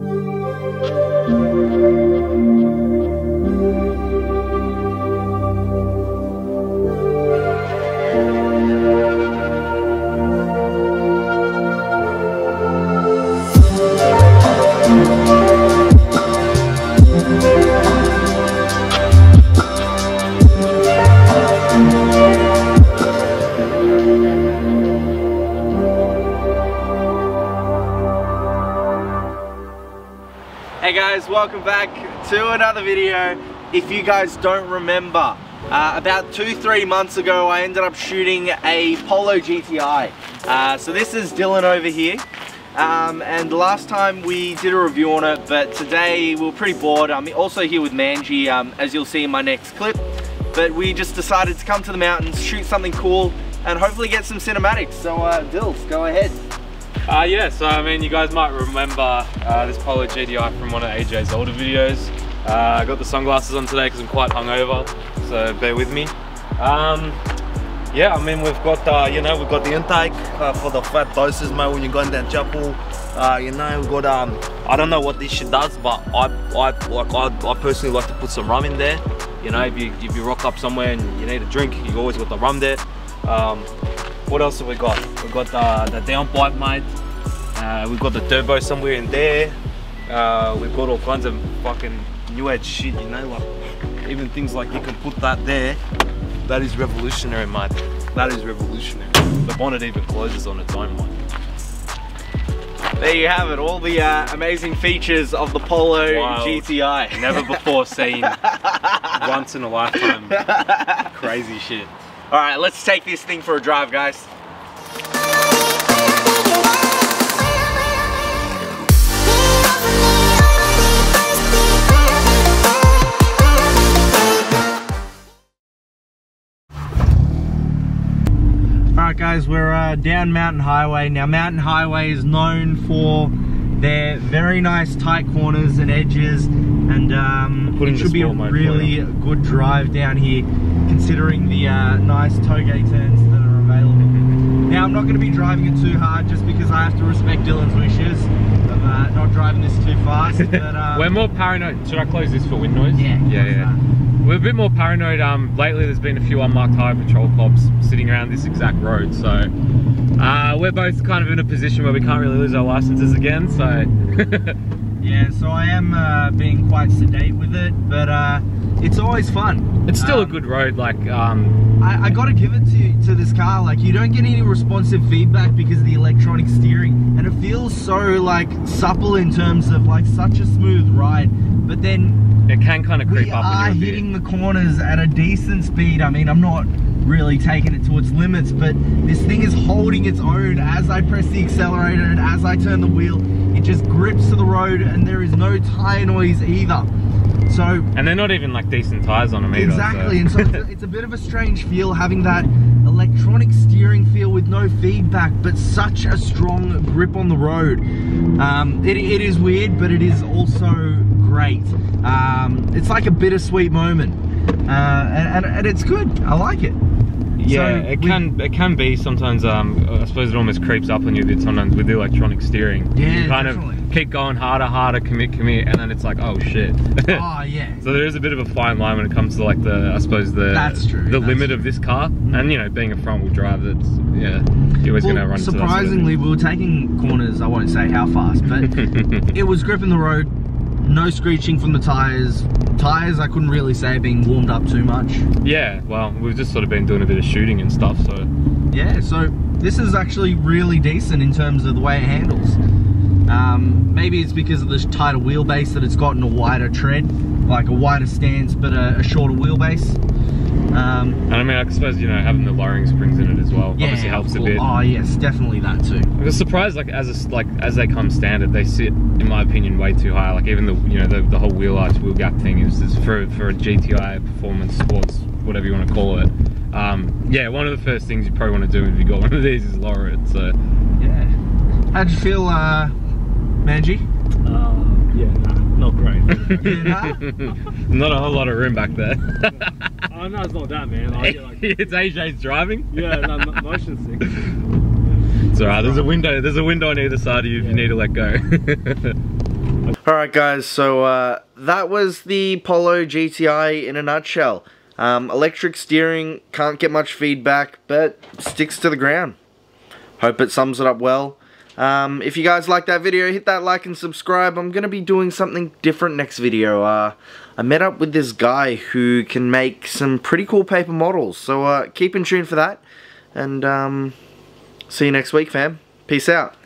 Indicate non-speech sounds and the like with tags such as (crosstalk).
嗯。Hey guys, welcome back to another video. If you guys don't remember, uh, about two, three months ago, I ended up shooting a Polo GTI. Uh, so this is Dylan over here. Um, and last time we did a review on it, but today we are pretty bored. I'm also here with Manji, um, as you'll see in my next clip. But we just decided to come to the mountains, shoot something cool, and hopefully get some cinematics. So uh, Dills, go ahead. Uh, yeah, so I mean, you guys might remember uh, this Polo GTI from one of AJ's older videos. Uh, I got the sunglasses on today because I'm quite hungover, so bear with me. Um, yeah, I mean, we've got, uh, you know, we've got the intake uh, for the fat doses, mate, when you're going down chapel. Uh, you know, we've got, um, I don't know what this shit does, but I, I, like, I, I personally like to put some rum in there. You know, if you, if you rock up somewhere and you need a drink, you've always got the rum there. Um, what else have we got? We've got the, the downpipe, mate. Uh, we've got the turbo somewhere in there. Uh, we've got all kinds of fucking new age shit, you know, like even things like you can put that there. That is revolutionary, mate. That is revolutionary. The bonnet even closes on its own, mate. There you have it, all the uh, amazing features of the Polo Wild. GTI. Never before seen. (laughs) Once in a lifetime. Crazy shit. All right, let's take this thing for a drive, guys. Alright guys, we're uh, down Mountain Highway. Now Mountain Highway is known for their very nice tight corners and edges and um, it should be a sport mode for really you. good drive down here considering the uh, nice tollgate turns that are available. Now I'm not going to be driving it too hard just because I have to respect Dylan's wishes of uh, not driving this too fast. (laughs) But, um, We're more paranoid. Should I close this for wind noise? Yeah, Yeah, close yeah. We're a bit more paranoid. Um, lately, there's been a few unmarked highway patrol cops sitting around this exact road. So uh, we're both kind of in a position where we can't really lose our licenses again. So (laughs) Yeah, so I am uh, being quite sedate with it, but uh, it's always fun. it's still a Um, good road. Like um, I, I gotta give it to to this car. Like you don't get any responsive feedback because of the electronic steering, and it feels so like supple in terms of like such a smooth ride. But then it can kind of creep we up are on you bit. hitting the corners at a decent speed. I mean, I'm not really taking it to its limits, but this thing is holding its own as I press the accelerator and as I turn the wheel. It just grips to the road, and there is no tire noise either. So And they're not even like decent tires on them either. Exactly, so- and so it's a, it's a bit of a strange feel having that electronic steering feel with no feedback, but such a strong grip on the road. Um, it, it is weird, but it is also great. Um, it's like a bittersweet moment, uh, and, and, and it's good. I like it. Yeah, So it we- can it can be sometimes. Um, I suppose it almost creeps up on you a bit sometimes with the electronic steering. Yeah, you kind definitely. of keep going harder, harder, commit, commit, and then it's like, oh shit. (laughs) Oh yeah. so there is a bit of a fine line when it comes to like the, I suppose the That's true, the that's limit true. of this car, and you know, being a front wheel drive, that's yeah, you're always Well, gonna run into that sort of surprisingly, we were taking corners. I won't say how fast, but (laughs) it was gripping the road. No screeching from the tires. Tires, I couldn't really say being warmed up too much. yeah, well, we've just sort of been doing a bit of shooting and stuff, so Yeah, so this is actually really decent in terms of the way it handles. Um, maybe it's because of the tighter wheelbase that it's gotten a wider tread, like a wider stance but a, a shorter wheelbase. Um, and I mean, I suppose you know having the lowering springs in it as well yeah, obviously helps a bit. Oh yes, definitely that too. I was surprised, like as a, like as they come standard, they sit, in my opinion, way too high. Like even the you know the, the whole wheel arch, wheel gap thing is just for for a GTI performance sports, whatever you want to call it. Um, yeah, one of the first things you probably want to do if you got (laughs) one of these is lower it. So Yeah. How'd you feel, uh, Manji? Uh, yeah, not great. Yeah, (laughs) (laughs) not a whole lot of room back there. (laughs) oh no, it's not that, man. I like, it's AJ's driving. yeah, no, motion sick. It's alright. There's a window. There's a window on either side of you if you need to let go. Alright guys, so uh, that was the Polo GTI in a nutshell. Um, electric steering, can't get much feedback, but sticks to the ground. Hope it sums it up well. Um, if you guys like that video, hit that like and subscribe. I'm going to be doing something different next video. Uh, I met up with this guy who can make some pretty cool paper models. So uh, keep in tune for that. And um, see you next week, fam. Peace out.